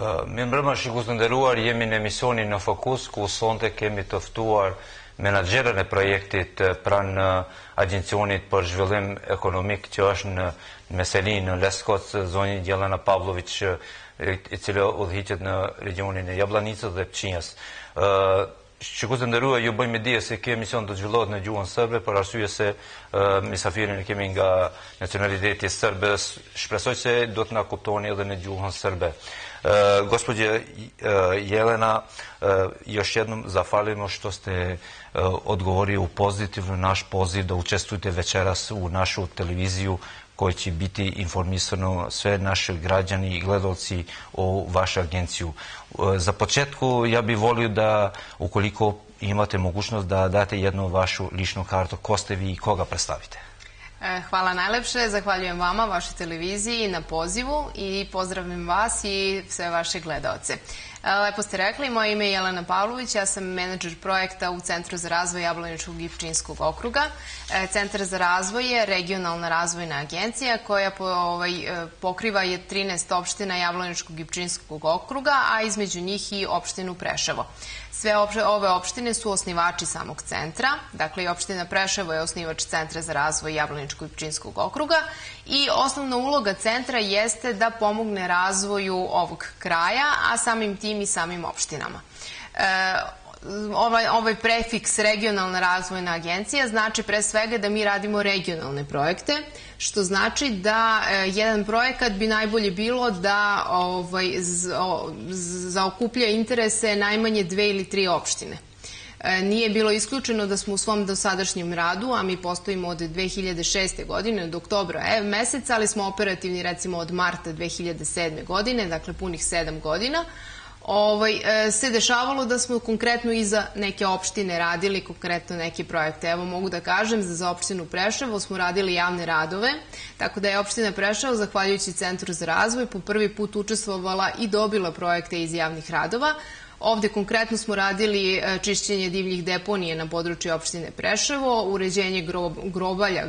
Mirë mbrëma shikus të nderuar, jemi në emisionin në fokus, ku sonte kemi tëftuar menagerën e projektit pranë agencionit për zhvillim ekonomik që është në Meselin, në Leskoc, zonjë Gjelena Pavlovic, i cilë udhëhiqet në regionin e Jablanicës dhe Pqinjas. Shqiku të ndërrua, ju bëjmë dje se ke emision të gjvillot në gjuhën sërbe, për arsye se misafirin e kemi nga nacionaliteti sërbe, shpresoj se do të nga kuptoni edhe në gjuhën sërbe. Gospođe Jelena, još jednom zahvalimo što ste odgovori u pozitivno naš poziv da učestvujete večeras u našu televiziju koji će biti informisano sve naše građani i gledalci o vašu agenciju. Za početku ja bih volio da ukoliko imate mogućnost da date jednu vašu ličnu kartu, ko ste vi i koga predstavite? E, hvala najlepše, zahvaljujem vama, vašoj televiziji na pozivu i pozdravim vas i sve vaše gledalce. E, lepo ste rekli, moje ime je Jelena Pavlović, ja sam menadžer projekta u Centru za razvoj Jablaničkog i Pčinskog okruga. E, Centar za razvoj je regionalna razvojna agencija koja po, ovaj, pokriva je 13 opština Jablaničkog i Pčinskog okruga, a između njih i opštinu Preševo. Sve ove opštine su osnivači samog centra, dakle i opština Preševo je osnivač Centra za razvoj Jablaničkog i Pčinskog okruga i osnovna uloga centra jeste da pomogne razvoju ovog kraja, a samim tim i samim opštinama. E, ovaj, ovaj prefiks regionalna razvojna agencija znači pre svega da mi radimo regionalne projekte, što znači da e, jedan projekat bi najbolje bilo da ovaj, zaokuplja interese najmanje dve ili tri opštine. E, nije bilo isključeno da smo u svom dosadašnjem radu, a mi postojimo od 2006. godine, od oktobra ev meseca, ali smo operativni recimo od marta 2007. godine, dakle punih sedam godina, ovaj, se dešavalo da smo konkretno i za neke opštine radili konkretno neke projekte. Evo mogu da kažem, za, za opštinu Preševo smo radili javne radove, tako da je opština Preševo, zahvaljujući Centru za razvoj, po prvi put učestvovala i dobila projekte iz javnih radova. Ovde konkretno smo radili čišćenje divljih deponije na području opštine Preševo, uređenje grob, grobalja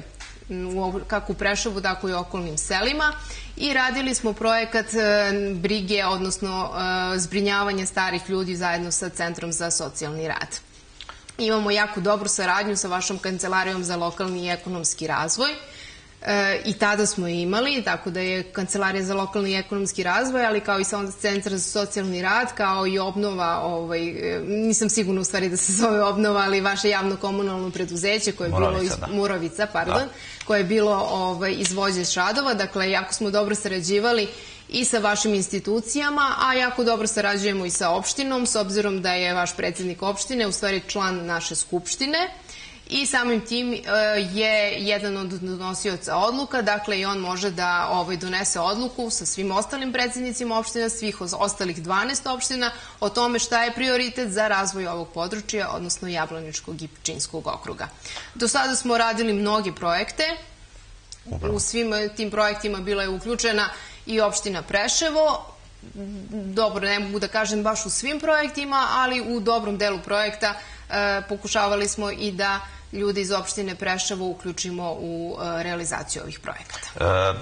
kako u Preševu, tako i okolnim selima i radili smo projekat brige, odnosno zbrinjavanje starih ljudi zajedno sa Centrom za socijalni rad. Imamo jako dobru saradnju sa vašom kancelarijom za lokalni i ekonomski razvoj. E, i tada smo imali, tako da je Kancelarija za lokalni i ekonomski razvoj, ali kao i Centar za socijalni rad, kao i obnova, ovaj, nisam sigurna u stvari da se zove obnova, ali vaše javno komunalno preduzeće koje je Muravica, bilo iz, da. Muravica, pardon, da. koje je bilo ovaj, izvođač radova, dakle jako smo dobro sarađivali i sa vašim institucijama, a jako dobro sarađujemo i sa opštinom, s obzirom da je vaš predsednik opštine u stvari član naše skupštine i samim tim je jedan od donosioca odluka, dakle i on može da ovaj, donese odluku sa svim ostalim predsednicima opština, svih ostalih 12 opština, o tome šta je prioritet za razvoj ovog područja, odnosno Jablaničkog i Pčinskog okruga. Do sada smo radili mnoge projekte, u svim tim projektima bila je uključena i opština Preševo, dobro, ne mogu da kažem baš u svim projektima, ali u dobrom delu projekta e, pokušavali smo i da ljude iz opštine Preševo uključimo u e, realizaciju ovih projekata. E,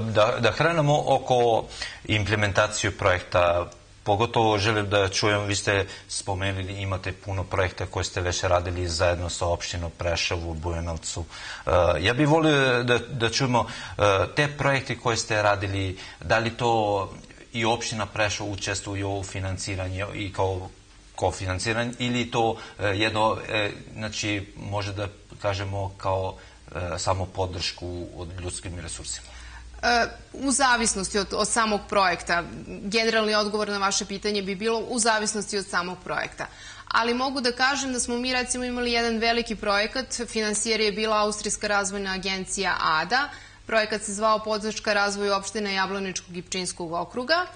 da, da krenemo oko implementaciju projekta Pogotovo želim da čujem, vi ste spomenuli, imate puno projekta koje ste već radili zajedno sa opštinom Prešavu, Bujanovcu. Ja bih volio da, da čujemo te projekte koje ste radili, da li to i opština Prešov učestvuje u financiranju i kao kofinanciranje ili to jedno, znači može da kažemo kao samo podršku od ljudskim resursima? U zavisnosti od, od samog projekta. Generalni odgovor na vaše pitanje bi bilo u zavisnosti od samog projekta. Ali mogu da kažem da smo mi recimo imali jedan veliki projekat, finansijer je bila Austrijska razvojna agencija ADA, projekat se zvao Podzačka razvoj opštine Jablaničkog i Pčinskog okruga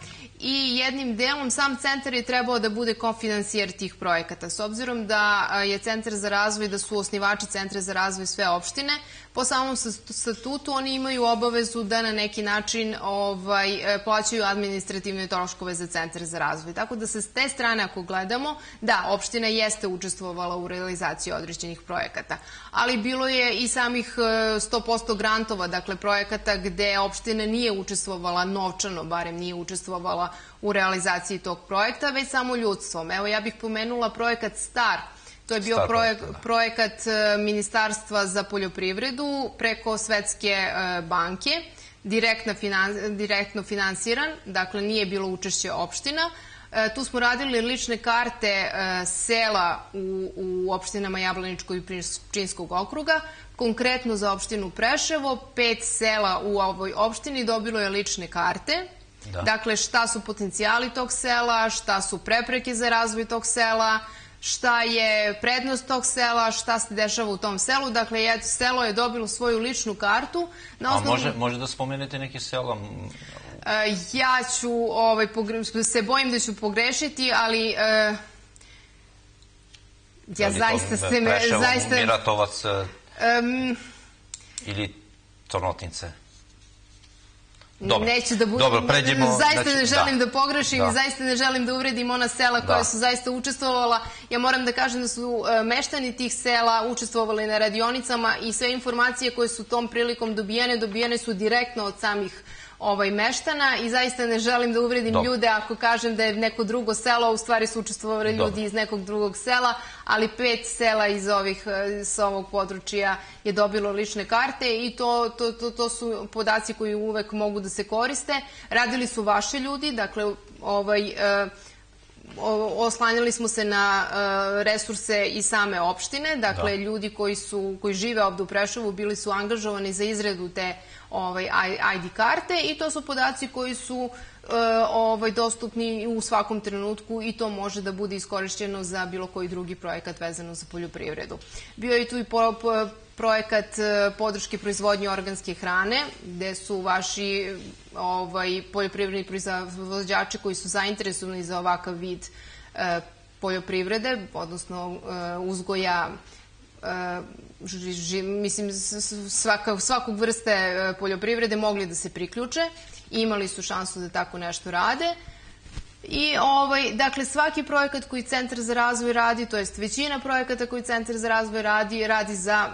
i jednim delom sam centar je trebao da bude konfinansijer tih projekata. S obzirom da je Centar za razvoj, da su osnivači Centra za razvoj sve opštine, po samom statutu oni imaju obavezu da na neki način ovaj, plaćaju administrativne troškove za Centar za razvoj. Tako da se s te strane ako gledamo, da, opština jeste učestvovala u realizaciji određenih projekata, ali bilo je i samih 100% grantova, dakle projekata gde opština nije učestvovala novčano, barem nije učestvovala u realizaciji tog projekta, već samo ljudstvom. Evo ja bih pomenula projekat STAR, To je bio projek, projekat, da. projekat e, Ministarstva za poljoprivredu preko Svetske e, banke, direktno, finan, direktno finansiran, dakle nije bilo učešće opština. E, tu smo radili lične karte sela u, u opštinama Jablaničkog i Pčinskog okruga. Konkretno za opštinu Preševo, pet sela u ovoj opštini dobilo je lične karte. Da. Dakle, šta su potencijali tog sela, šta su prepreke za razvoj tog sela, šta je prednost tog sela, šta se dešava u tom selu. Dakle, jedno selo je dobilo svoju ličnu kartu. Na A osnovu... može, može da spomenete neki sela? E, ja ću, ovaj, pogre- se bojim da ću pogrešiti, ali e, ja ili to, zaista se me, Preševo, zaista... Miratovac em, ili Crnotince? Dobro. Neću da budem, Dobro, pređemo... zaista znači, ne želim da, pogrešim Da. i zaista ne želim da uvredim ona sela koja Da. su zaista učestvovala. Ja moram da kažem da su e, meštani tih sela učestvovali na radionicama i sve informacije koje su tom prilikom dobijene, dobijene su direktno od samih ovaj meštana i zaista ne želim da uvredim Dobro. ljude ako kažem da je neko drugo selo, a u stvari su učestvovali Dobro. ljudi iz nekog drugog sela, ali pet sela iz ovih e, sa ovog područja je dobilo lične karte i to, to, to, to su podaci koji uvek mogu da se koriste. Radili su vaši ljudi, dakle ovaj e, oslanjali smo se na e, resurse i same opštine, dakle Da. ljudi koji su koji žive ovde u Prešovu bili su angažovani za izradu te ovaj ID karte i to su podaci koji su e, ovaj dostupni u svakom trenutku i to može da bude iskorišćeno za bilo koji drugi projekat vezano za poljoprivredu. Bio je tu i projekat e, podrške proizvodnje organske hrane, gde su vaši ovaj, poljoprivredni proizvođači koji su zainteresovani za ovakav vid e, poljoprivrede, odnosno uzgoja ži, mislim svaka, svakog vrste e, poljoprivrede mogli da se priključe imali su šansu da tako nešto rade. I ovaj, dakle, svaki projekat koji Centar za razvoj radi, to jest većina projekata koji Centar za razvoj radi, radi za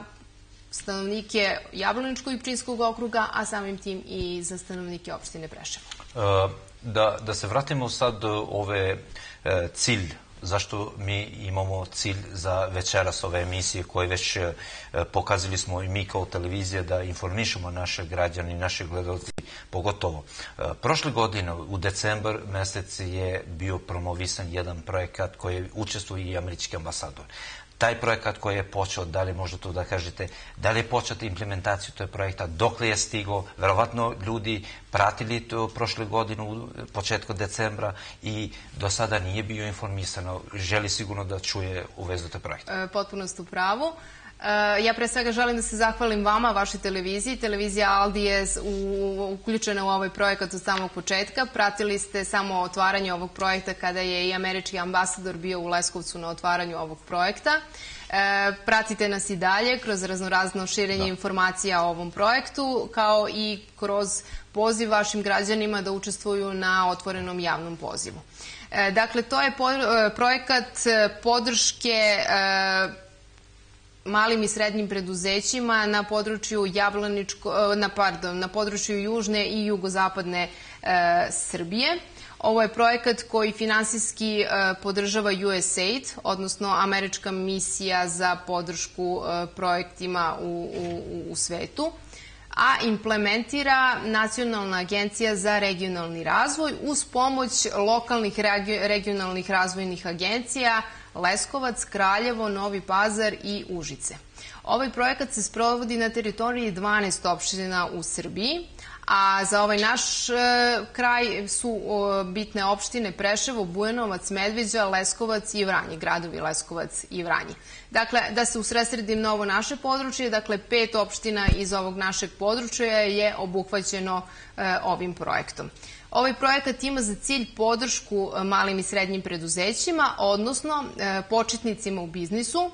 stanovnike Jablaničkog i Pčinskog okruga, a samim tim i za stanovnike opštine Preševo. E, Da, da se vratimo sad ove e, cilj zašto mi imamo cilj za večeras ove emisije koje već e, pokazali smo i mi kao televizija da informišemo naše građani, naše gledalci pogotovo. E, prošle godine u decembar mesec je bio promovisan jedan projekat koji učestvuje i američki ambasador taj projekat koji je počeo, da li možete to da kažete, da li je početa implementaciju tog projekta, dok li je stigo, verovatno ljudi pratili to prošle godine u početku decembra i do sada nije bio informisano, želi sigurno da čuje u vezu tog projekta. E, potpuno ste u pravu. E, ja pre svega želim da se zahvalim vama, vašoj televiziji. Televizija Aldi je uključena u ovaj projekat od samog početka. Pratili ste samo otvaranje ovog projekta kada je i američki ambasador bio u Leskovcu na otvaranju ovog projekta. E, pratite nas i dalje kroz raznorazno širenje Da. informacija o ovom projektu, kao i kroz poziv vašim građanima da učestvuju na otvorenom javnom pozivu. E, dakle, to je po, e, projekat podrške malim i srednjim preduzećima na području Jablaničko, e, na, pardon, na području južne i jugozapadne e, Srbije. Ovo je projekat koji finansijski e, podržava USAID, odnosno američka misija za podršku e, projektima u, u, u svetu a implementira Nacionalna agencija za regionalni razvoj uz pomoć lokalnih regi- regionalnih razvojnih agencija Leskovac, Kraljevo, Novi Pazar i Užice. Ovaj projekat se sprovodi na teritoriji 12 opština u Srbiji, a za ovaj naš e, kraj su bitne opštine Preševo, Bujanovac, Medveđa, Leskovac i Vranje, gradovi Leskovac i Vranje. Dakle, da se usresredim na ovo naše područje, dakle pet opština iz ovog našeg područja je obuhvaćeno e, ovim projektom. Ovaj projekat ima za cilj podršku e, malim i srednjim preduzećima, odnosno e, početnicima u biznisu,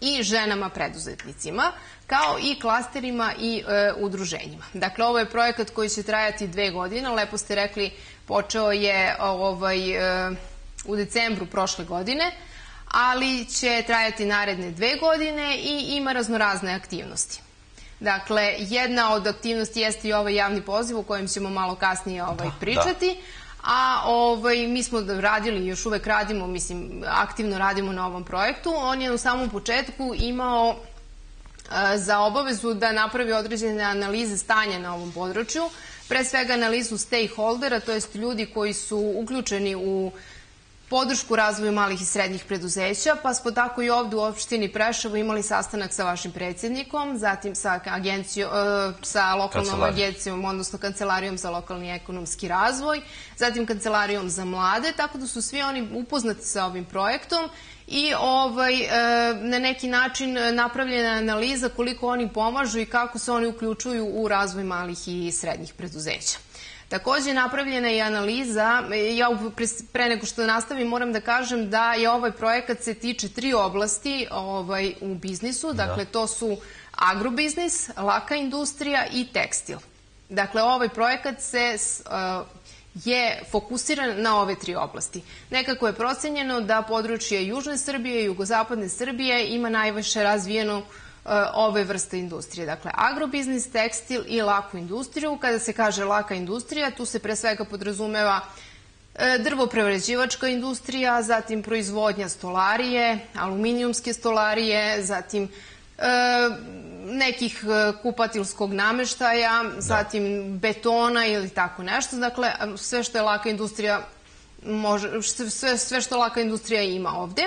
i ženama preduzetnicima, kao i klasterima i e, udruženjima. Dakle, ovo je projekat koji će trajati dve godine. Lepo ste rekli, počeo je ovaj, e, u decembru prošle godine, ali će trajati naredne dve godine i ima raznorazne aktivnosti. Dakle, jedna od aktivnosti jeste i ovaj javni poziv o kojem ćemo malo kasnije ovaj, Da, pričati, a ovaj, mi smo radili, još uvek radimo, mislim, aktivno radimo na ovom projektu. On je u samom početku imao za obavezu da napravi određene analize stanja na ovom području, pre svega analizu stakeholdera, to jest ljudi koji su uključeni u podršku razvoju malih i srednjih preduzeća, pa smo tako i ovde u opštini Preševo imali sastanak sa vašim predsjednikom, zatim sa, agencijom, e, sa lokalnom agencijom, odnosno Kancelarijom za lokalni ekonomski razvoj, zatim Kancelarijom za mlade, tako da su svi oni upoznati sa ovim projektom i ovaj, e, na neki način napravljena analiza koliko oni pomažu i kako se oni uključuju u razvoj malih i srednjih preduzeća. Takođe napravljena je analiza, ja pre nego što nastavim moram da kažem da je ovaj projekat se tiče tri oblasti ovaj, u biznisu, da. dakle to su agrobiznis, laka industrija i tekstil. Dakle, ovaj projekat se uh, je fokusiran na ove tri oblasti. Nekako je procenjeno da područje Južne Srbije i Jugozapadne Srbije ima najviše razvijeno E, ove vrste industrije. Dakle, agrobiznis, tekstil i laku industriju. Kada se kaže laka industrija, tu se pre svega podrazumeva e, drvoprevređivačka industrija, zatim proizvodnja stolarije, aluminijumske stolarije, zatim e, nekih kupatilskog nameštaja, da. zatim betona ili tako nešto. Dakle, sve što je laka industrija može, sve, sve što laka industrija ima ovde.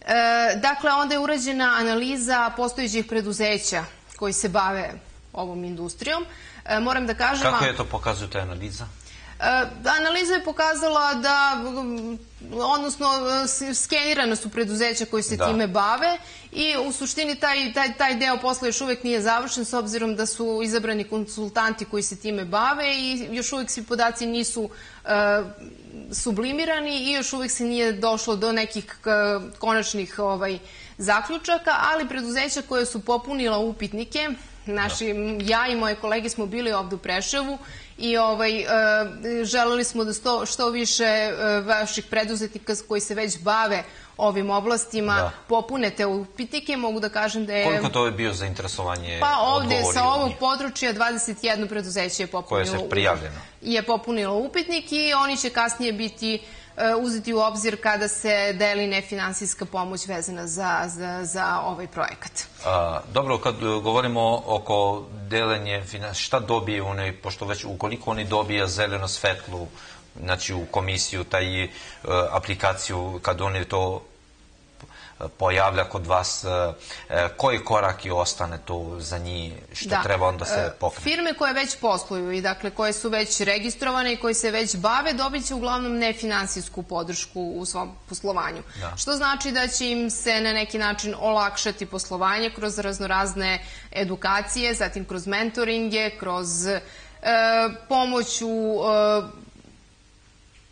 E, dakle, onda je urađena analiza postojećih preduzeća koji se bave ovom industrijom. E, moram da kažem... Kako je to pokazuje ta analiza? E, analiza je pokazala da, odnosno, skenirane su preduzeća koji se da. time bave i u suštini taj, taj, taj deo posla još uvek nije završen s obzirom da su izabrani konsultanti koji se time bave i još uvek svi podaci nisu uh, sublimirani i još uvek se nije došlo do nekih konačnih ovaj, zaključaka, ali preduzeća koje su popunila upitnike, naši, ja i moje kolege smo bili ovde u Preševu i ovaj, e, želeli smo da sto, što više e, vaših preduzetnika koji se već bave ovim oblastima da. popune te upitnike. Mogu da kažem da je... Koliko to je bio za interesovanje Pa ovde sa ovog područja 21 preduzeće je popunilo... Koje se prijavljeno? Je popunilo upitnik i oni će kasnije biti e, uzeti u obzir kada se deli nefinansijska pomoć vezana za, za, za ovaj projekat. A, dobro, kad govorimo oko delenje, šta dobije one, pošto već ukoliko oni dobija zeleno svetlu, znači u komisiju, taj uh, aplikaciju, kad oni to pojavlja kod vas, e, e, koji korak i ostane tu za njih, što da. treba onda se e, pokrene? Firme koje već posluju i dakle koje su već registrovane i koje se već bave dobit će uglavnom nefinansijsku podršku u svom poslovanju. Da. Što znači da će im se na neki način olakšati poslovanje kroz raznorazne edukacije, zatim kroz mentoringe, kroz e, pomoć u e,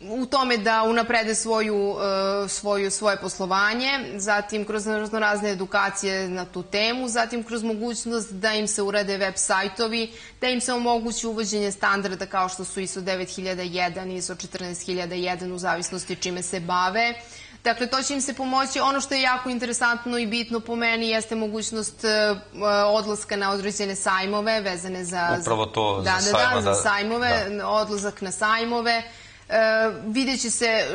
u tome da unaprede svoju, e, svoju, svoje poslovanje, zatim kroz razne edukacije na tu temu, zatim kroz mogućnost da im se urade web sajtovi, da im se omogući uvođenje standarda kao što su ISO 9001, ISO 14001 u zavisnosti čime se bave. Dakle, to će im se pomoći. Ono što je jako interesantno i bitno po meni jeste mogućnost uh, odlaska na određene sajmove vezane za... Upravo to, da, za da, sajma, da, za sajmove, da. odlazak na sajmove. E, vidjet će se e,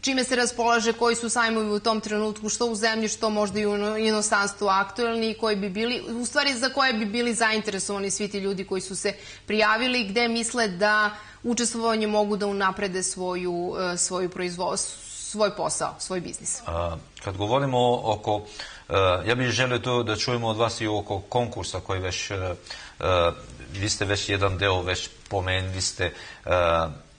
čime se raspolaže, koji su sajmovi u tom trenutku, što u zemlji, što možda i u inostranstvu aktuelni i koji bi bili, u stvari za koje bi bili zainteresovani svi ti ljudi koji su se prijavili, gde misle da učestvovanje mogu da unaprede svoju, e, svoju proizvod, svoj posao, svoj biznis. A, kad govorimo oko, ja bih želio to da čujemo od vas i oko konkursa koji već, vi ste već jedan deo već pomenuli ste,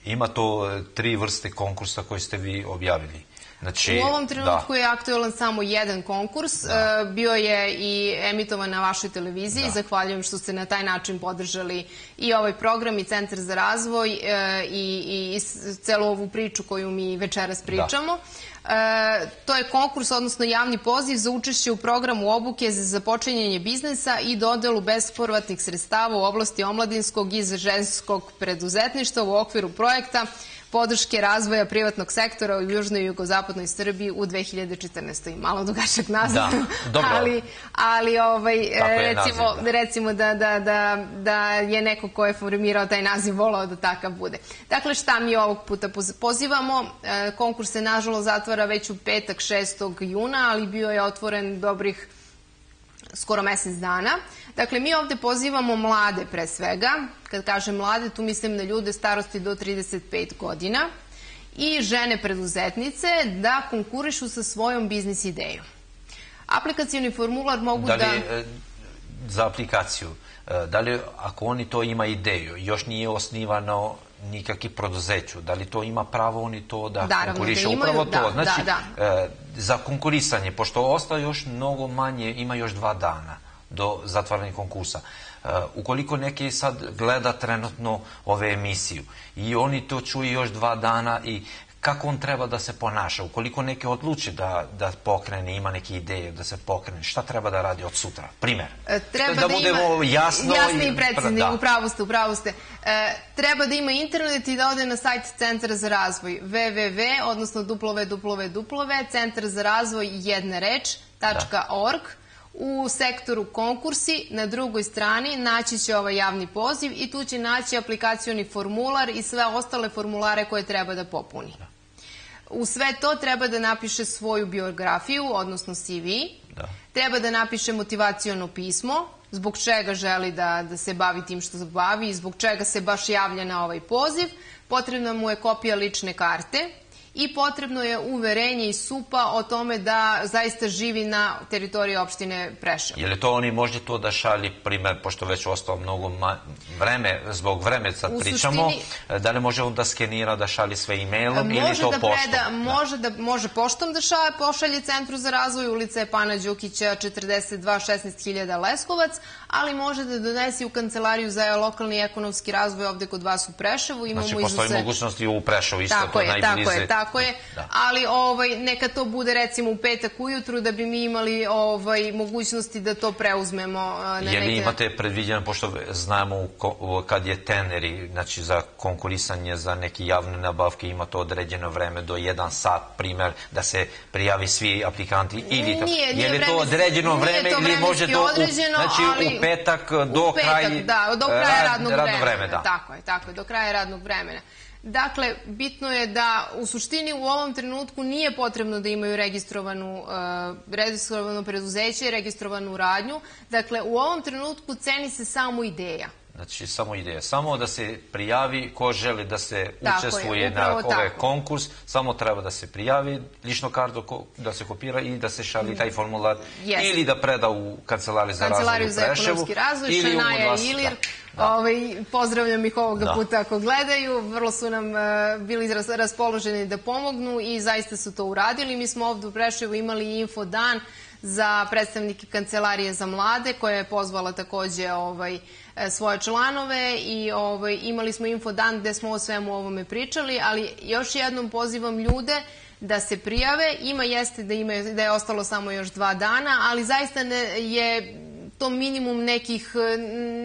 Ima to e, tri vrste konkursa koje ste vi objavili. Znači, u ovom trenutku da. je aktualan samo jedan konkurs. Da. E, bio je i emitovan na vašoj televiziji. Da. Zahvaljujem što ste na taj način podržali i ovaj program i Centar za razvoj e, i, i, i celu ovu priču koju mi večeras da. pričamo. Da. E, to je konkurs, odnosno javni poziv za učešće u programu obuke za započinjanje biznesa i dodelu bespovrvatnih sredstava u oblasti omladinskog i ženskog preduzetništva u okviru projekta podrške razvoja privatnog sektora u južnoj i jugozapadnoj Srbiji u 2014. Malo dugačak naziv. Da, dobro. ali, ali ovaj, recimo, naziv, da. recimo da, da, da, da je neko ko je formirao taj naziv volao da takav bude. Dakle, šta mi ovog puta pozivamo? E, konkurs se nažalost zatvara već u petak 6. juna, ali bio je otvoren dobrih skoro mesec dana. Dakle, mi ovde pozivamo mlade pre svega. Kad kažem mlade, tu mislim na ljude starosti do 35 godina i žene preduzetnice da konkurišu sa svojom biznis idejom. Aplikacijoni formular mogu da... Li, da... e, za aplikaciju, e, da li ako oni to ima ideju, još nije osnivano nikakvi preduzeću, da li to ima pravo oni to da Naravno, konkuriše? da imaju, Upravo da, to, znači, da, da. E, za konkurisanje, pošto ostaje još mnogo manje, ima još dva dana do zatvaranja konkursa. Uh, ukoliko neki sad gleda trenutno ove emisiju i oni to čuju još dva dana i kako on treba da se ponaša. Ukoliko neki odluči da, da pokrene, ima neke ideje da se pokrene, šta treba da radi od sutra? Primer. E, treba da, da budemo ima, jasno jasni i precizni, da. upravo ste, upravo ste. E, treba da ima internet i da ode na sajt Centra za razvoj www, odnosno www, centar za razvoj jedne reč, Da. .org. U sektoru konkursi na drugoj strani naći će ovaj javni poziv i tu će naći aplikacioni formular i sve ostale formulare koje treba da popuni. U sve to treba da napiše svoju biografiju, odnosno CV. Da. Treba da napiše motivaciono pismo, zbog čega želi da, da se bavi tim što se bavi i zbog čega se baš javlja na ovaj poziv. Potrebna mu je kopija lične karte i potrebno je uverenje i supa o tome da zaista živi na teritoriji opštine Preševo. Je li to oni možda to da šali, primer, pošto već ostalo mnogo vreme, zbog vreme sad U pričamo, suštini- da li može on da skenira, da šali sve e-mailom ili to da poštom? preda, može da može poštom da šalje, pošalje Centru za razvoj ulice Pana Đukića 42 16000 Leskovac, ali može da donesi u kancelariju za lokalni i ekonomski razvoj ovde kod vas u Preševu. Imamo Znači, postoji iznose- mogućnost i u Prešovu isto, Tako to je, najbliže. tako je, tako je. Da. Ali ovaj neka to bude recimo u petak ujutru da bi mi imali ovaj mogućnosti da to preuzmemo a, na Je li neke imate predviđeno, pošto znamo kad je teneri, znači za konkurisanje za neke javne nabavke, ima to određeno vreme do jedan sat, primer, da se prijavi svi aplikanti ili to. Nije, nije je li to određeno vreme to ili može do, u, određeno, znači ali u petak do u petak, kraja da, do kraja radnog, radnog vremena. vremena, da. Tako je, tako je, do kraja radnog vremena. Dakle, bitno je da u suštini u ovom trenutku nije potrebno da imaju registrovanu, uh, registrovano preduzeće, registrovanu radnju. Dakle, u ovom trenutku ceni se samo ideja. Znači, samo ideja. Samo da se prijavi ko želi da se Tako je, učestvuje na upravo ovaj konkurs, samo treba da se prijavi, lično kartu da se kopira i da se šalje taj formular Jeste. ili da preda u kancelariju za Kancelariju razvoj za u Preševu ekonomski razvoj, ili u i Ilir. Da. Da. Ovaj, pozdravljam ih ovoga Da. puta ako gledaju. Vrlo su nam e, bili ras- raspoloženi da pomognu i zaista su to uradili. Mi smo ovde u Preševu imali info dan za predstavnike Kancelarije za mlade koja je pozvala takođe ovaj, e, svoje članove i ovaj, imali smo info dan gde smo o svemu ovome pričali, ali još jednom pozivam ljude da se prijave. Ima jeste da, ima, da je ostalo samo još dva dana, ali zaista ne, je to minimum nekih,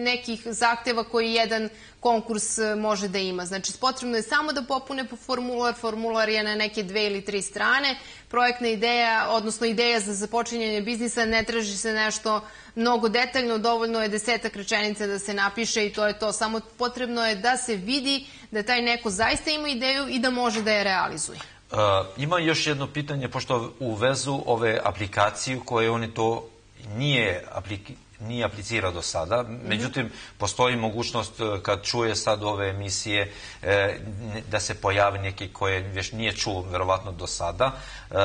nekih zahteva koji jedan konkurs e, može da ima. Znači, potrebno je samo da popune formular, formular je na neke dve ili tri strane, projektna ideja, odnosno ideja za započinjanje biznisa, ne traži se nešto mnogo detaljno, dovoljno je desetak rečenica da se napiše i to je to. Samo potrebno je da se vidi da taj neko zaista ima ideju i da može da je realizuje. Uh, ima još jedno pitanje, pošto u vezu ove aplikaciju koje oni to nije, aplik, nije aplicirao do sada, međutim, postoji mogućnost uh, kad čuje sad ove emisije e, da se pojavi neki koje još nije čuo verovatno do sada. Uh,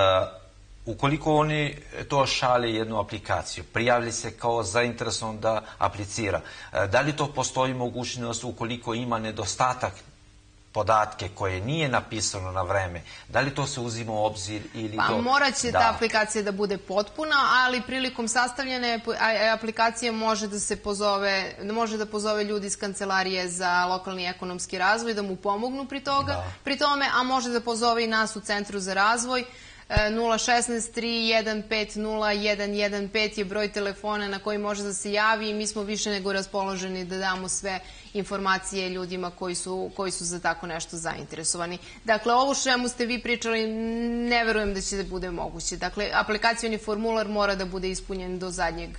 ukoliko oni to šalje jednu aplikaciju, prijavili se kao zainteresovan da aplicira, e, da li to postoji mogućnost ukoliko ima nedostatak podatke koje nije napisano na vreme, da li to se uzima u obzir ili Pa to... morat će da. ta aplikacija da bude potpuna, ali prilikom sastavljene aplikacije može da se pozove, može da pozove ljudi iz kancelarije za lokalni ekonomski razvoj da mu pomognu pri toga, Da. pri tome, a može da pozove i nas u Centru za razvoj 016 315 0115 je broj telefona na koji može da se javi i mi smo više nego raspoloženi da damo sve informacije ljudima koji su, koji su za tako nešto zainteresovani. Dakle, ovo čemu ste vi pričali, ne verujem da će da bude moguće. Dakle, aplikacijoni formular mora da bude ispunjen do zadnjeg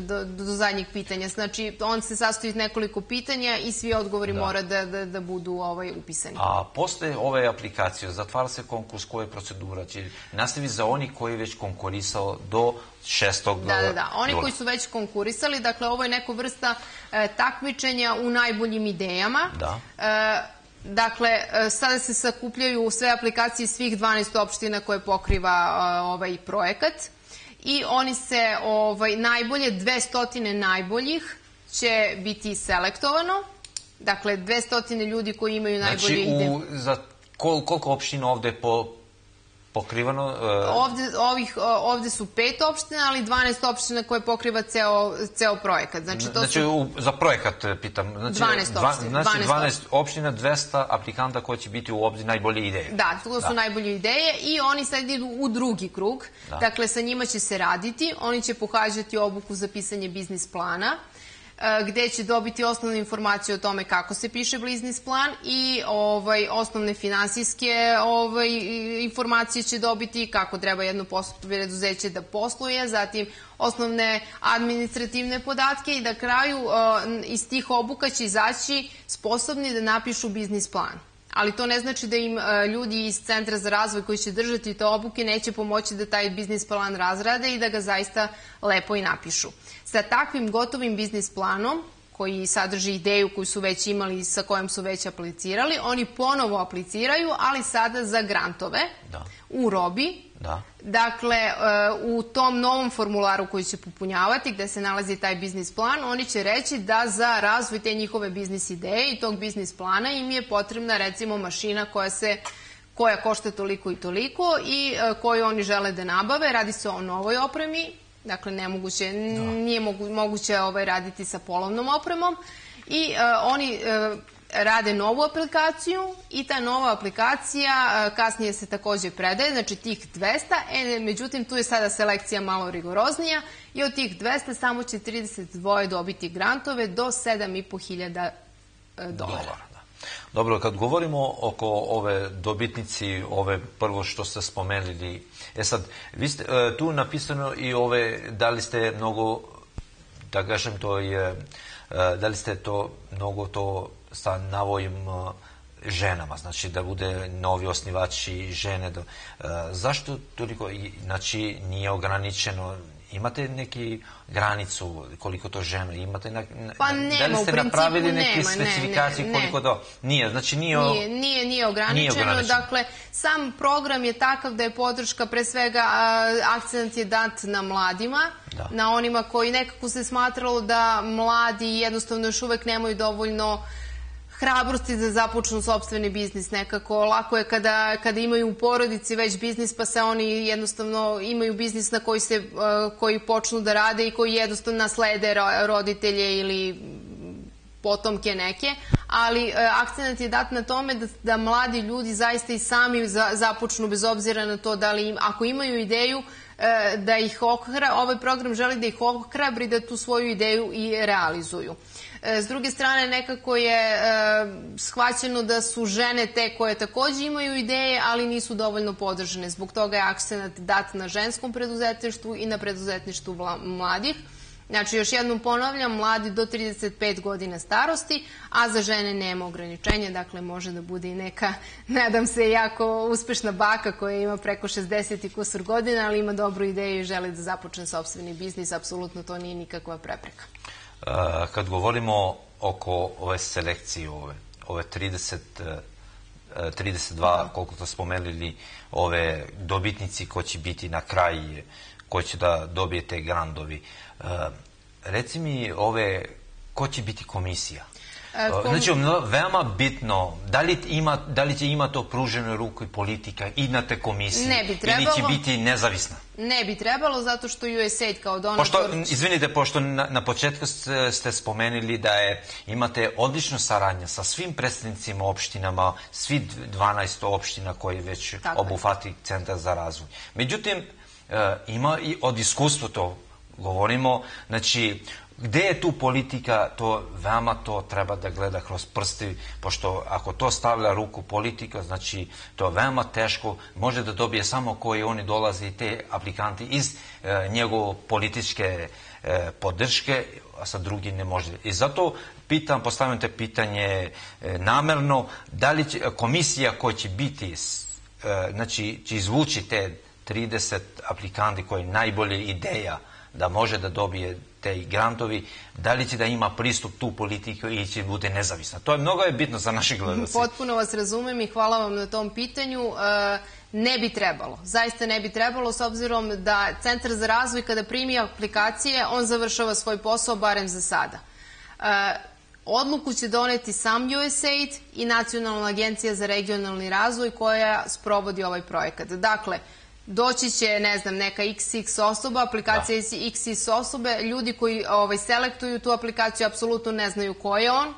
do, do zadnjeg pitanja. Znači, on se sastoji iz nekoliko pitanja i svi odgovori da. mora da, da, da budu ovaj, upisani. A posle ove aplikacije, zatvara se konkurs, koja je procedura? Će nastavi za oni koji je već konkurisao do 6. Da, da, da. Oni koji su već konkurisali, dakle, ovo je neko vrsta e, takmičenja u najboljim idejama. Da. E, Dakle, e, sada se sakupljaju sve aplikacije svih 12 opština koje pokriva e, ovaj projekat i oni se ovaj, najbolje, 200 najboljih će biti selektovano. Dakle, 200 ljudi koji imaju najbolje znači, ide. Znači, za kol, koliko opština ovde po, pokrivano? Uh... Ovde, ovih, ovde su pet opština, ali 12 opština koje pokriva ceo, ceo projekat. Znači, to znači su... u, za projekat e, pitam. Znači, 12 dva, opština. Znači 12, 12 opština, 200 aplikanta koji će biti u obzir najbolje ideje. Da, to su da. najbolje ideje i oni sad idu u drugi krug. Da. Dakle, sa njima će se raditi, oni će pohađati obuku za pisanje biznis plana. E, gde će dobiti osnovne informacije o tome kako se piše biznis plan i ovaj, osnovne finansijske ovaj, informacije će dobiti kako treba jedno preduzeće da posluje, zatim osnovne administrativne podatke i da kraju uh, iz tih obuka će izaći sposobni da napišu biznis plan ali to ne znači da im e, ljudi iz Centra za razvoj koji će držati te obuke neće pomoći da taj biznis plan razrade i da ga zaista lepo i napišu. Sa takvim gotovim biznis planom koji sadrži ideju koju su već imali i sa kojom su već aplicirali, oni ponovo apliciraju, ali sada za grantove da. u robi. Da. Dakle, e, u tom novom formularu koji će popunjavati, gde se nalazi taj biznis plan, oni će reći da za razvoj te njihove biznis ideje i tog biznis plana im je potrebna recimo mašina koja se koja košta toliko i toliko i e, koju oni žele da nabave. Radi se o novoj opremi Dakle, nemoguće, da. nije mogu, moguće ovaj, raditi sa polovnom opremom. I uh, oni uh, rade novu aplikaciju i ta nova aplikacija uh, kasnije se takođe predaje, znači tih 200, e, međutim tu je sada selekcija malo rigoroznija i od tih 200 samo će 32 dobiti grantove do 7.500 dolara. dolara. Dobro, kad govorimo oko ove dobitnici, ove prvo što ste spomenuli, e sad, vi ste e, tu napisano i ove, da li ste mnogo, da kažem to je, e, da li ste to mnogo to sa navojim e, ženama, znači da bude novi osnivači žene. Da, zašto toliko, znači nije ograničeno imate neki granicu koliko to žena imate na, pa nema, da li ste napravili neke nema, specifikacije ne, ne, koliko to nije znači nije nije, nije, nije, ograničeno. nije ograničeno dakle sam program je takav da je podrška pre svega akcent je dat na mladima da. na onima koji nekako se smatralo da mladi jednostavno još uvek nemaju dovoljno hrabrosti da započnu sobstveni biznis nekako. Lako je kada, kada imaju u porodici već biznis pa se oni jednostavno imaju biznis na koji, se, uh, koji počnu da rade i koji jednostavno naslede roditelje ili potomke neke, ali uh, akcent je dat na tome da, da mladi ljudi zaista i sami za, započnu bez obzira na to da li im, ako imaju ideju uh, da ih ohra, ovaj program želi da ih ohrabri da tu svoju ideju i realizuju. E, s druge strane, nekako je e, shvaćeno da su žene te koje takođe imaju ideje, ali nisu dovoljno podržane. Zbog toga je akcenat dat na ženskom preduzetništvu i na preduzetništvu mladih. Znači, još jednom ponavljam, mladi do 35 godina starosti, a za žene nema ograničenja, dakle može da bude i neka, nadam se, jako uspešna baka koja ima preko 60 i kusur godina, ali ima dobru ideju i želi da započne sobstveni biznis, apsolutno to nije nikakva prepreka kad govorimo oko ove selekcije, ove, ove 30 32, koliko ste spomenuli, ove dobitnici ko će biti na kraj, ko će da dobije te grandovi. Reci mi ove, ko će biti komisija? E, kom... Znači, veoma bitno, da li, ima, da li će ima to pruženu ruku i politika i na te komisije? Ne bi trebalo. Ili će biti nezavisna? Ne bi trebalo, zato što USAID kao donator... Pošto, izvinite, pošto na, na početku ste, spomenuli da je, imate odličnu saradnju sa svim predstavnicima opštinama, svi 12 opština koji već Tako obufati. Centar za razvoj. Međutim, e, ima i od iskustva to govorimo, znači gde je tu politika, to veoma to treba da gleda kroz prsti, pošto ako to stavlja ruku politika, znači to je veoma teško, može da dobije samo koji oni dolazi te aplikanti iz e, njegove političke e, podrške, a sa drugi ne može. I zato pitam, postavljam te pitanje e, namerno, da li će, komisija koja će biti, e, znači će izvući te 30 aplikanti koji najbolje ideja da može da dobije te grantovi, da li će da ima pristup tu politiku ili će bude nezavisna. To je mnogo je bitno za naše gledoci. Potpuno vas razumem i hvala vam na tom pitanju. E, ne bi trebalo, zaista ne bi trebalo s obzirom da Centar za razvoj kada primi aplikacije, on završava svoj posao barem za sada. E, odluku će doneti sam USAID i Nacionalna agencija za regionalni razvoj koja sprovodi ovaj projekat. Dakle, doći će, ne znam, neka XX osoba, aplikacija da. XX osobe, ljudi koji ovaj, selektuju tu aplikaciju apsolutno ne znaju ko je on,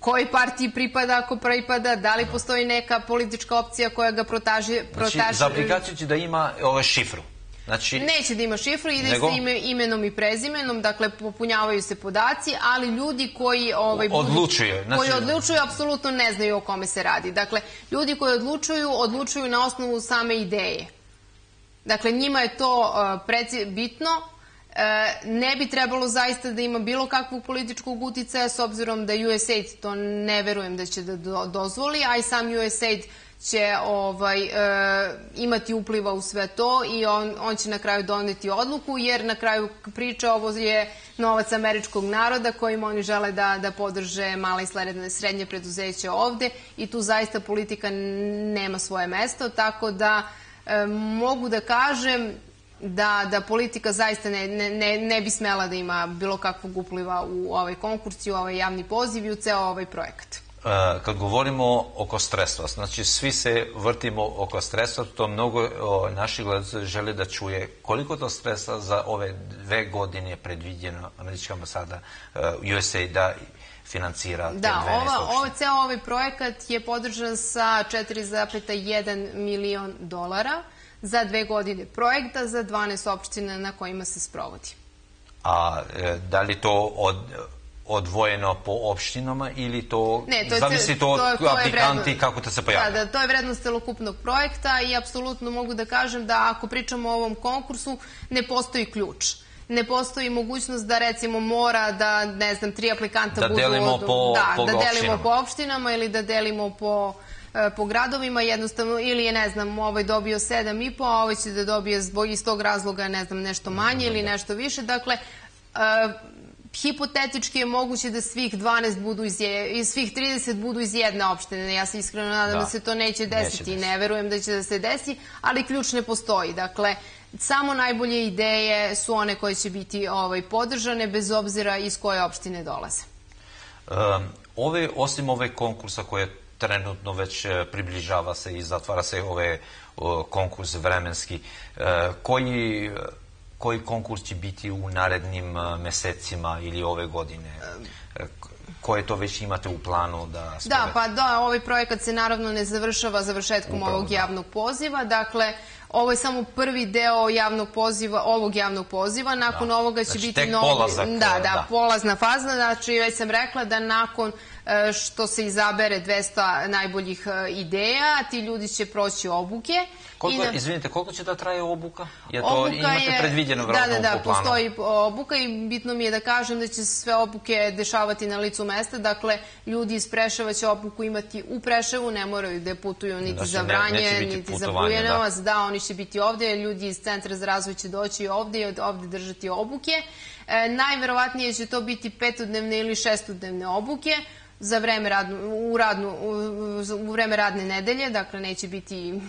koji partiji pripada ako pripada, da li da. postoji neka politička opcija koja ga protaži... protaži... Znači, za aplikaciju će da ima ove šifru. Znači, Neće da ima šifru, ide nego... se ime, imenom i prezimenom, dakle popunjavaju se podaci, ali ljudi koji ovaj, odlučuju, znači... koji odlučuju apsolutno ne znaju o kome se radi. Dakle, ljudi koji odlučuju, odlučuju na osnovu same ideje. Dakle, njima je to preci, bitno. E, ne bi trebalo zaista da ima bilo kakvog političkog uticaja s obzirom da USAID to ne verujem da će da do, dozvoli, a i sam USAID će ovaj, e, imati upliva u sve to i on, on će na kraju doneti odluku jer na kraju priče ovo je novac američkog naroda kojim oni žele da, da podrže mala i srednje, srednje preduzeće ovde i tu zaista politika nema svoje mesto, tako da e, mogu da kažem da, da politika zaista ne, ne, ne bi smela da ima bilo kakvog upliva u ovaj konkurs i u ovaj javni poziv i u ceo ovaj projekat. E, kad govorimo oko strestva, znači svi se vrtimo oko strestva, to mnogo o, naši gledalci žele da čuje koliko to stresa za ove dve godine je predviđeno američka ambasada uh, e, USA da financira da, ova, ovo, ceo ovaj projekat je podržan sa 4,1 milion dolara za dve godine projekta za 12 opština na kojima se sprovodi. A e, da li to od, odvojeno po opštinama ili to, ne, to je, zavisi to, to, to aplikanti vredno, kako to se pojavlja? Da, da, to je vrednost celokupnog projekta i apsolutno mogu da kažem da ako pričamo o ovom konkursu ne postoji ključ ne postoji mogućnost da recimo mora da, ne znam, tri aplikanta da budu... Delimo od, po, da, po da delimo po opštinama ili da delimo po e, po gradovima, jednostavno, ili je, ne znam, ovaj dobio 7,5, a ovaj će da dobije zbog iz tog razloga, ne znam, nešto manje ili nešto više. Dakle, uh, hipotetički je moguće da svih 12 budu iz, je, svih 30 budu iz jedne opštine. Ja se iskreno nadam da, da se to neće desiti neće i ne verujem da će da se desi, ali ključ ne postoji. Dakle, samo najbolje ideje su one koje će biti ovaj, podržane bez obzira iz koje opštine dolaze. Um, ove, osim ove konkursa koje trenutno već e, približava se i zatvara se ove konkurs vremenski, e, koji koji konkurs će biti u narednim e, mesecima ili ove godine? E, koje to već imate u planu da... Spove... Da, pa da, ovaj projekat se naravno ne završava završetkom Upravo, ovog da. javnog poziva, dakle, Ovo je samo prvi deo javnog poziva, ovog javnog poziva. Nakon da. ovoga će znači, biti novi... Polazak, da, da, da, polazna faza. Znači, već sam rekla da nakon e, što se izabere 200 najboljih e, ideja, ti ljudi će proći obuke. Koliko, na... Izvinite, koliko će da traje obuka? Je to, obuka imate je, predviđeno da, da, da, postoji obuka i bitno mi je da kažem da će se sve obuke dešavati na licu mesta. Dakle, ljudi iz Preševa će obuku imati u Preševu, ne moraju da putuju niti znači, za Vranje, ne, niti za Bujanovac. Da. da, oni će biti ovde, ljudi iz Centra za razvoj će doći ovde i ovde držati obuke. E, najverovatnije će to biti petodnevne ili šestodnevne obuke. za vreme radnu, u, radnu, u, u vreme radne nedelje, dakle neće biti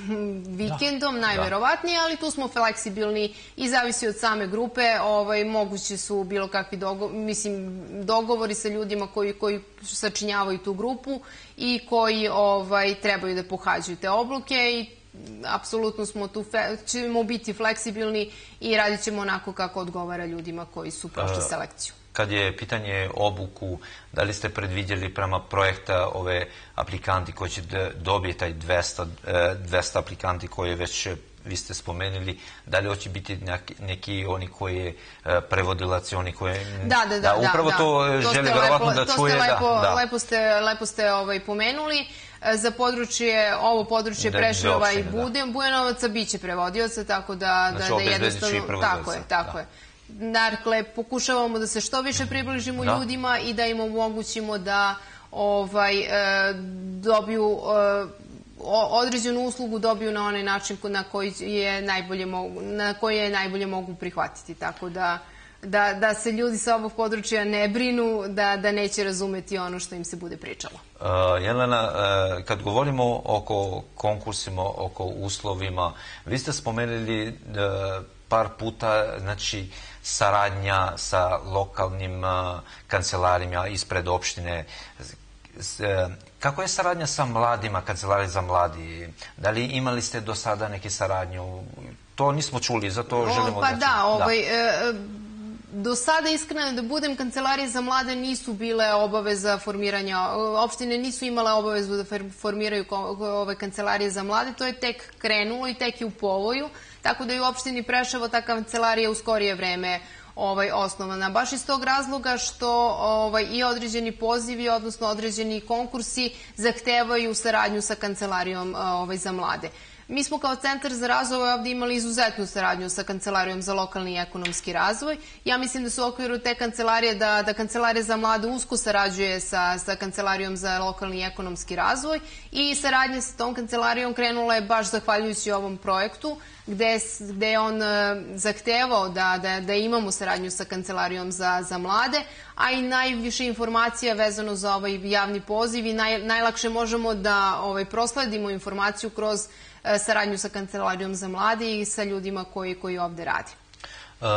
vikendom da. najverovatnije, ali tu smo fleksibilni i zavisi od same grupe, ovaj, moguće su bilo kakvi dogo, mislim, dogovori sa ljudima koji, koji sačinjavaju tu grupu i koji ovaj, trebaju da pohađaju te obluke i apsolutno smo tu, ćemo biti fleksibilni i radit ćemo onako kako odgovara ljudima koji su prošli selekciju kad je pitanje obuku, da li ste predvidjeli prema projekta ove aplikanti koji će da dobije taj 200, 200 e, aplikanti koje već vi ste spomenuli, da li hoće biti neki, neki oni koji je e, prevodilac, oni koji... Da, da, da. da upravo da, to da. želi verovatno da čuje. To ste lepo, da, da. lepo ste, lepo ste ovaj, pomenuli. E, za područje, ovo područje da, Preševa i da. Bujanovaca biće prevodioca, tako da, znači, da, da jednostavno... Tako je, tako da. je. Dakle, pokušavamo da se što više približimo da. ljudima i da im omogućimo da ovaj, e, dobiju e, određenu uslugu dobiju na onaj način na koji je najbolje mogu, na koji je najbolje mogu prihvatiti. Tako da da, da se ljudi sa ovog područja ne brinu da, da neće razumeti ono što im se bude pričalo. Uh, Jelena, uh, kad govorimo oko konkursima, oko uslovima, vi ste spomenuli uh, par puta, znači, saradnja sa lokalnim uh, kancelarima ispred opštine. Uh, kako je saradnja sa mladima, kancelarije za mladi? Da li imali ste do sada neke saradnju? To nismo čuli, zato želimo pa da... Pa da, ovaj, da. Do sada, iskreno da budem, kancelarije za mlade nisu bile obaveza formiranja, opštine nisu imale obavezu da formiraju ove kancelarije za mlade, to je tek krenulo i tek je u povoju, tako da je u opštini Preševo ta kancelarija u skorije vreme ovaj, osnovana. Baš iz tog razloga što ovaj, i određeni pozivi, odnosno određeni konkursi zahtevaju saradnju sa kancelarijom ovaj, za mlade. Mi smo kao Centar za razvoj ovde imali izuzetnu saradnju sa Kancelarijom za lokalni i ekonomski razvoj. Ja mislim da su u okviru te kancelarije, da, da Kancelarija za mlade usko sarađuje sa, sa Kancelarijom za lokalni i ekonomski razvoj i saradnja sa tom kancelarijom krenula je baš zahvaljujući ovom projektu gde, gde je on uh, zahtevao da, da, da imamo saradnju sa Kancelarijom za, za mlade, a i najviše informacija vezano za ovaj javni poziv i naj, najlakše možemo da ovaj, prosledimo informaciju kroz E, saradnju sa Kancelarijom za mladi i sa ljudima koji, koji ovde radi. Uh,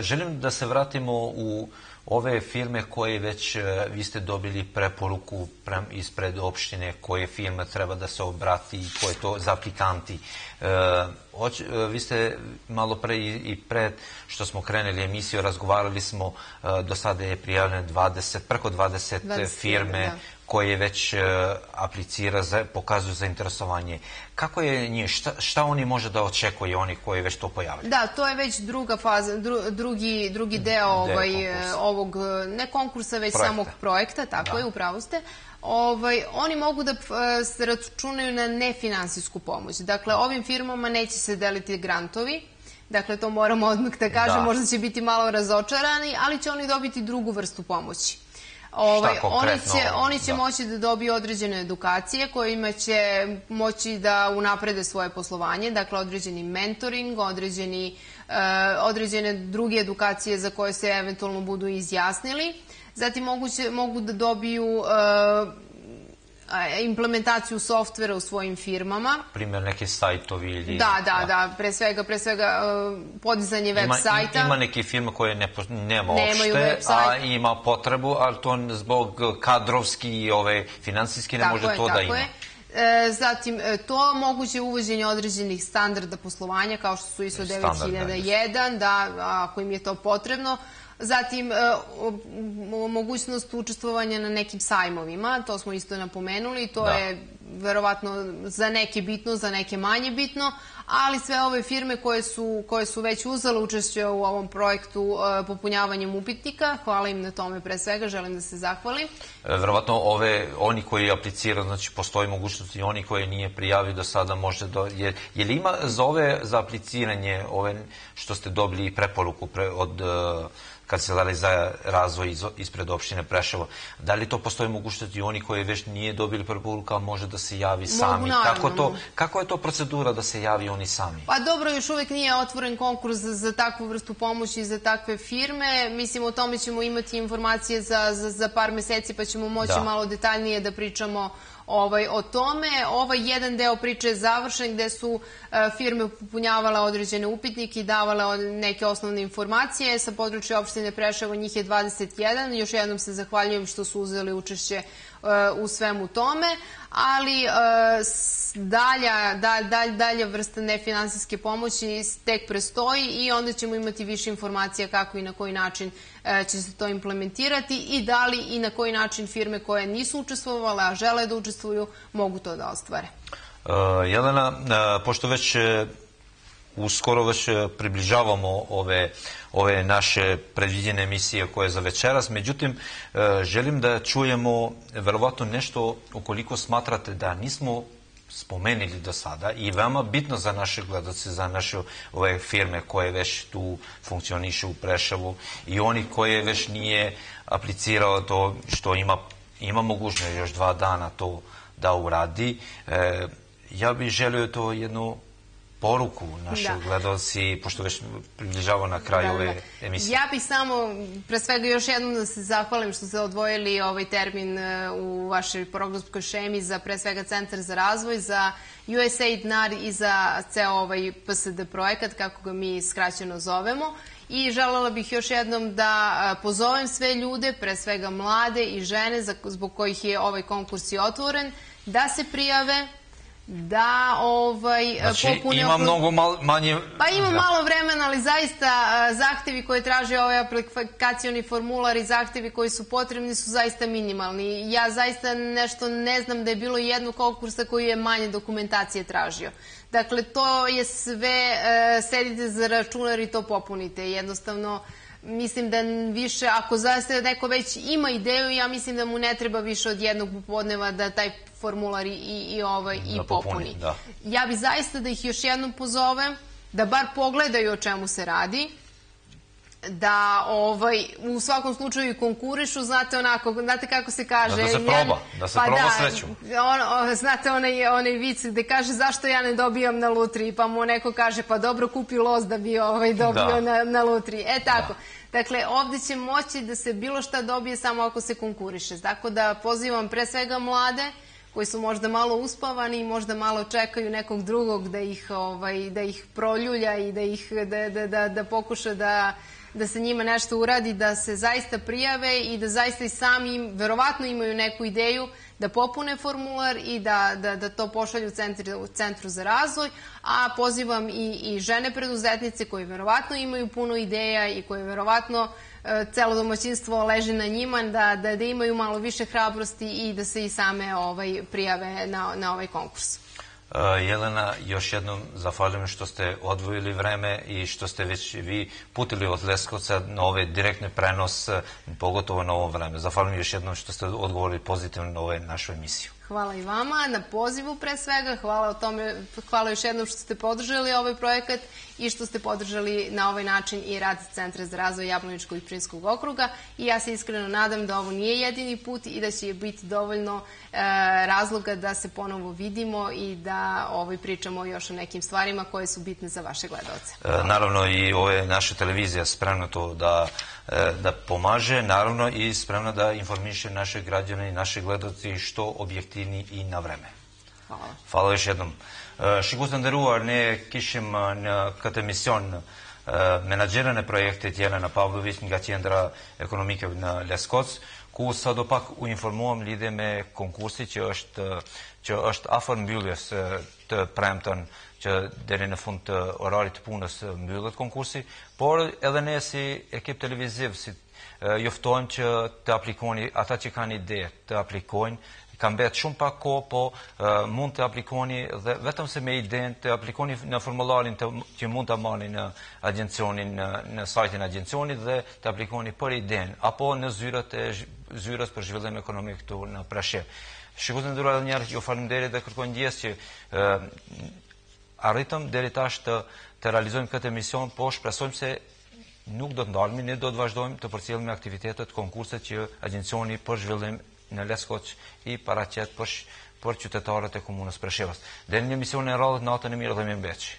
želim da se vratimo u ove firme koje već uh, vi ste dobili preporuku prem, ispred opštine koje firma treba da se obrati i koje to za aplikanti. Uh, oč, uh, vi ste malo pre i, i pred što smo krenuli emisiju razgovarali smo uh, do sada je prijavljeno 20 preko 20, 20 firme da koje već e, aplicira, za, pokazuju zainteresovanje. Kako je njih, šta, šta oni može da očekuje, oni koji već to pojavljaju? Da, to je već druga faza, dru, drugi, drugi deo, ovaj, konkursa. ovog, ne konkursa, već projekta. samog projekta, tako da. je, upravo ste. Ovaj, oni mogu da e, se računaju na nefinansijsku pomoć. Dakle, ovim firmama neće se deliti grantovi, Dakle, to moramo odmah da kažem, da. možda će biti malo razočarani, ali će oni dobiti drugu vrstu pomoći. Ovaj, oni će, oni će da. moći da dobiju određene edukacije kojima će moći da unaprede svoje poslovanje, dakle određeni mentoring, određeni, uh, određene druge edukacije za koje se eventualno budu izjasnili. Zatim moguće, mogu da dobiju uh, implementaciju softvera u svojim firmama. Primjer, neke sajtovi ili... Da, da, da, da pre svega, pre svega uh, podizanje web sajta. Ima neke firme koje ne, nema uopšte, a ima potrebu, ali to zbog kadrovski i ove finansijski ne tako može je, to da ima. Je. E, zatim, e, to moguće uvođenje određenih standarda poslovanja, kao što su ISO 9001, da, ako im je to potrebno, Zatim, e, mogućnost učestvovanja na nekim sajmovima, to smo isto napomenuli, to da. je verovatno za neke bitno, za neke manje bitno, ali sve ove firme koje su, koje su već uzele učešće u ovom projektu e, popunjavanjem upitnika, hvala im na tome pre svega, želim da se zahvalim. E, verovatno ove, oni koji apliciraju, znači postoji mogućnost i oni koji nije prijavio do sada može do... Je, je li ima za ove, za apliciranje, ove što ste dobili preporuku pre, od kancelarije za razvoj ispred opštine Preševo. Da li to postoji mogućnost i oni koji već nije dobili preporuka, može da se javi sami? naravno, kako, to, kako je to procedura da se javi oni sami? Pa dobro, još uvek nije otvoren konkurs za, za takvu vrstu pomoći i za takve firme. Mislim, o tome ćemo imati informacije za, za, za par meseci, pa ćemo moći Da. malo detaljnije da pričamo ovaj, o tome. Ovaj jedan deo priče je završen gde su e, firme popunjavale određene upitnike i davale neke osnovne informacije. Sa područja opštine Preševo njih je 21. Još jednom se zahvaljujem što su uzeli učešće u svemu tome, ali e, dalja, da, dalj, dalja vrsta nefinansijske pomoći tek prestoji i onda ćemo imati više informacija kako i na koji način e, će se to implementirati i da li i na koji način firme koje nisu učestvovale, a žele da učestvuju, mogu to da ostvare. Jelena, pošto već uskoro već uh, približavamo ove, ove naše predviđene emisije koje je za večeras, međutim, uh, želim da čujemo verovatno nešto ukoliko smatrate da nismo spomenuli do sada i veoma bitno za naše gledace, za naše ove firme koje već tu funkcionišu u Preševu i oni koje već nije aplicirao to što ima, ima mogućnost još dva dana to da uradi. E, ja bih želio to jednu poruku naših Da. gledalci, pošto već približava na kraju Da, ove da. emisije. Ja bih samo, pre svega još jednom da se zahvalim što ste odvojili ovaj termin e, u vašoj programskoj šemi za pre svega Centar za razvoj, za USAID NAR i za ceo ovaj PSD projekat, kako ga mi skraćeno zovemo. I želela bih još jednom da e, pozovem sve ljude, pre svega mlade i žene zbog kojih je ovaj konkurs i otvoren, da se prijave, da ovaj, Znači, popune ima mnogo mal, manje... pa ima da. malo vremena, ali zaista a, zahtevi koje traže ovaj aplikacioni formular i zahtevi koji su potrebni su zaista minimalni. Ja zaista nešto ne znam da je bilo jednog konkursa koji je manje dokumentacije tražio. Dakle, to je sve, e, sedite za računar i to popunite. Jednostavno, mislim da više, ako zaista neko već ima ideju, ja mislim da mu ne treba više od jednog popodneva da taj formular i, i, i, ovaj, i Da popuni, popuni. da. Ja bi zaista da ih još jednom pozovem da bar pogledaju o čemu se radi, da ovaj, u svakom slučaju konkurišu, znate onako, znate kako se kaže. Da- da se proba, da se pa proba da, sreću. On, o, znate onaj, onaj vic gde kaže zašto ja ne dobijam na lutriji, pa mu neko kaže pa dobro kupi los da bi ovaj dobio Da. na, na lutriji. E tako. Dakle, ovde će moći da se bilo šta dobije samo ako se konkuriše. Tako da pozivam pre svega mlade koji su možda malo uspavani i možda malo čekaju nekog drugog da ih, ovaj, da ih proljulja i da, ih, da, da, da, da pokuša da, da se njima nešto uradi, da se zaista prijave i da zaista i sami im, verovatno imaju neku ideju da popune formular i da, da, da to pošalju centru, u centru za razvoj, a pozivam i, i žene preduzetnice koje verovatno imaju puno ideja i koje verovatno e, celo domaćinstvo leži na njima, da, da, da imaju malo više hrabrosti i da se i same ovaj, prijave na, na ovaj konkurs. Uh, Jelena, još jednom zahvaljujem što ste odvojili vreme i što ste već vi putili od Leskovca na ove direktne prenos, pogotovo na ovo vreme. Zahvaljujem još jednom što ste odgovorili pozitivno na ove našu emisiju. Hvala i vama na pozivu pre svega, hvala o tome, hvala još jednom što ste podržali ovaj projekat i što ste podržali na ovaj način i rad Centra za razvoj Jablaničkog i Prinskog okruga i ja se iskreno nadam da ovo nije jedini put i da će biti dovoljno e, razloga da se ponovo vidimo i da ovaj, pričamo još o nekim stvarima koje su bitne za vaše gledalce. E, Naravno i ove naše televizija spremna to da, e, da pomaže, naravno i spremna da informiše naše građane i naše gledalci što objektivni i na vreme. Hvala. Hvala još jednom. Și gustam deruar ne kishim në këtë emision e, menaxherën e projektit Jelena Pavlović nga qendra ekonomike në Leskoc, ku sado pak u informuam lidhe me konkursi që është që është afër mbylljes të premten që deri në fund të orarit të punës mbyllet konkursi, por edhe ne si ekip televiziv si joftojmë që të aplikoni ata që kanë ide të aplikojnë ka mbet shumë pak kohë, po mund të aplikoni dhe vetëm se me idenë të aplikoni në formularin të, që mund të marrni në agjencionin në, sajtin e agjencionit dhe të aplikoni për idenë apo në zyrët e zyrës për zhvillim ekonomik këtu në Prashëv. Shikoj të ndërua edhe një herë ju faleminderit dhe kërkoj ndjes që arritëm deri tash të të realizojmë këtë emision, po shpresojmë se nuk do të ndalmi, ne do të vazhdojmë të përcjellim me aktivitetet, konkurset që agjencioni për zhvillim në Leskoq i paraqet për, për qytetarët e komunës Preshevës. Dhe në një mision e radhët natën e mirë dhe me mbeqë.